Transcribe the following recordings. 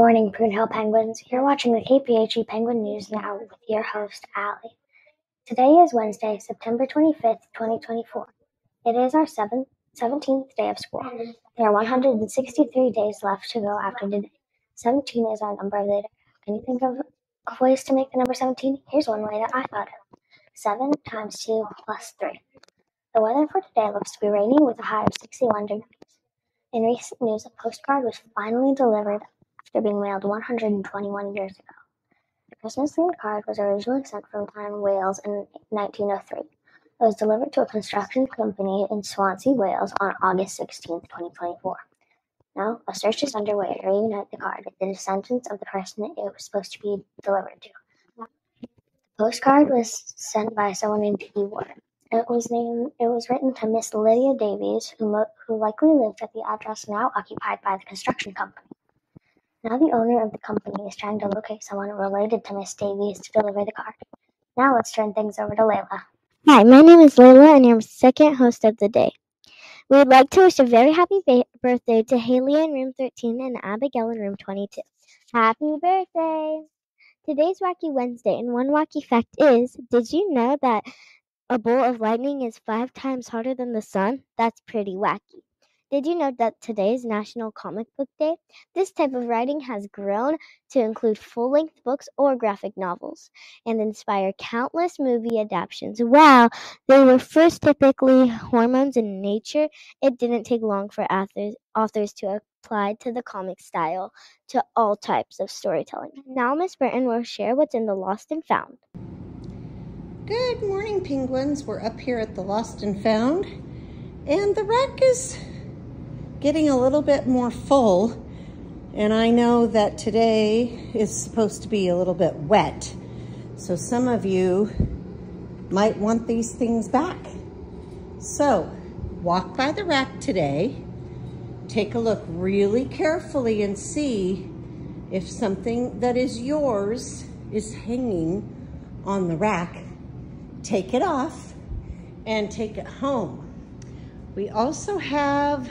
morning, Prune Hill Penguins. You're watching the KPHE Penguin News Now with your host, Allie. Today is Wednesday, September 25th, 2024. It is our seventh, 17th day of school. There are 163 days left to go after today. 17 is our number of the day. Can you think of, of ways to make the number 17? Here's one way that I thought of 7 times 2 plus 3. The weather for today looks to be rainy with a high of 61 degrees. In recent news, a postcard was finally delivered after being mailed 121 years ago. The Christmas themed card was originally sent from Tyne, Wales in 1903. It was delivered to a construction company in Swansea, Wales on August 16, 2024. Now, a search is underway to reunite the card with the descendants of the person it was supposed to be delivered to. The postcard was sent by someone named E. Ward. It was named. It was written to Miss Lydia Davies, who, mo- who likely lived at the address now occupied by the construction company. Now the owner of the company is trying to locate someone related to Miss Davies to deliver the card. Now let's turn things over to Layla. Hi, my name is Layla, and I'm second host of the day. We would like to wish a very happy ba- birthday to Haley in room 13 and Abigail in room 22. Happy birthday! Today's Wacky Wednesday, and one wacky fact is did you know that a bolt of lightning is five times harder than the sun? That's pretty wacky. Did you know that today is National Comic Book Day? This type of writing has grown to include full length books or graphic novels and inspire countless movie adaptations. While they were first typically hormones in nature, it didn't take long for authors, authors to apply to the comic style to all types of storytelling. Now, Miss Burton will share what's in the Lost and Found. Good morning, penguins. We're up here at the Lost and Found, and the wreck is getting a little bit more full. And I know that today is supposed to be a little bit wet. So some of you might want these things back. So walk by the rack today, take a look really carefully and see if something that is yours is hanging on the rack take it off and take it home. We also have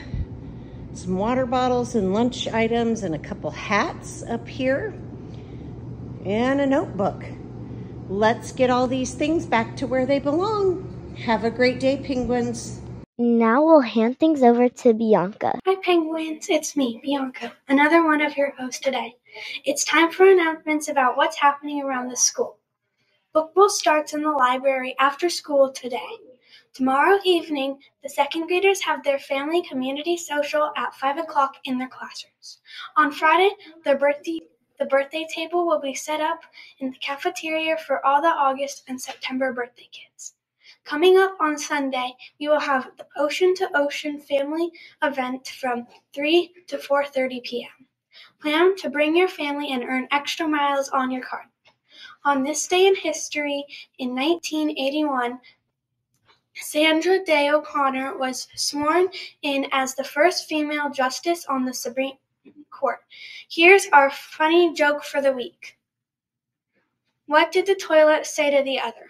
some water bottles and lunch items and a couple hats up here and a notebook. Let's get all these things back to where they belong. Have a great day, penguins. Now we'll hand things over to Bianca. Hi, Penguins. It's me, Bianca, another one of your hosts today. It's time for announcements about what's happening around the school. Book Bowl starts in the library after school today. Tomorrow evening, the second graders have their family community social at 5 o'clock in their classrooms. On Friday, the birthday, the birthday table will be set up in the cafeteria for all the August and September birthday kids. Coming up on Sunday, we will have the Ocean to Ocean family event from 3 to 4:30 p.m. Plan to bring your family and earn extra miles on your card. On this day in history, in 1981, Sandra Day O'Connor was sworn in as the first female justice on the Supreme Court. Here's our funny joke for the week. What did the toilet say to the other?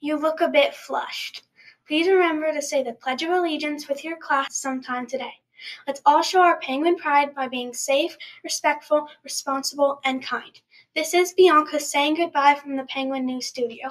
You look a bit flushed. Please remember to say the Pledge of Allegiance with your class sometime today. Let's all show our penguin pride by being safe, respectful, responsible, and kind. This is Bianca saying goodbye from the Penguin News Studio.